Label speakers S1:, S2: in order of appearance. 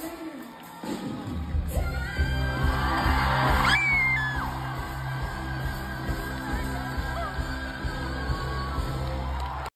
S1: えっ?